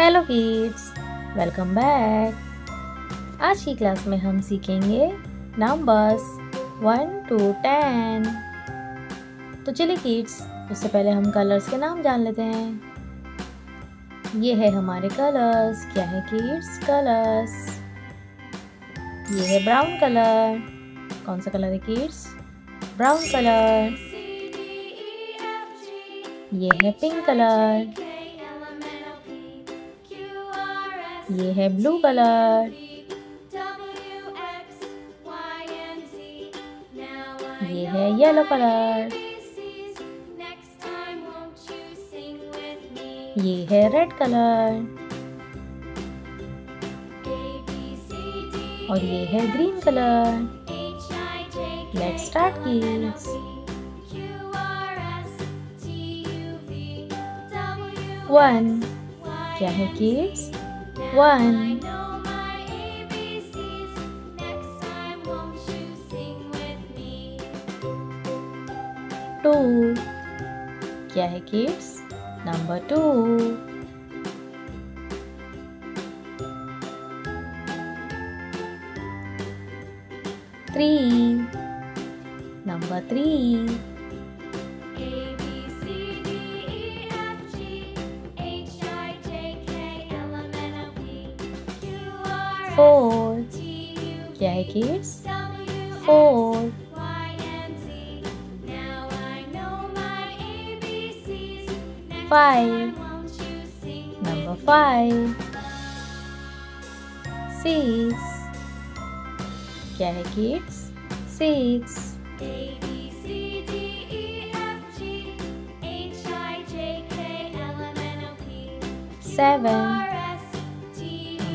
Hello kids welcome back आज की class में हम सीखेंगे नंबर्स वन टू टेन तो चलिए किड्स उससे पहले हम कलर्स के नाम जान लेते हैं। ये है हमारे कलर्स क्या है किड्स कलर्स ये है ब्राउन कलर कौन सा कलर है किड्स ब्राउन कलर ये है पिंक कलर ये है ब्लू कलर ये है येलो कलर ये है रेड कलर और ये है green colour let's start kids one क्या है kids one. Two. Kya hai kids? Number two. Three. Number three. four jackets, four five. Number five. Six. Jackets, six. Seven.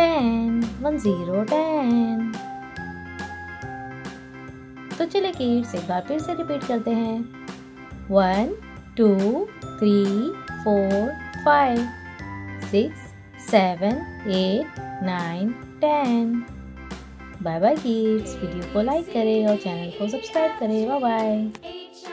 Ten. One zero ten. तो चलिए kids एक बार फिर से repeat करते हैं one, two, three, four, five, six, seven, eight, nine, ten bye bye kids video को like करें और चैनल को सब्सक्राइब करें बाय बाय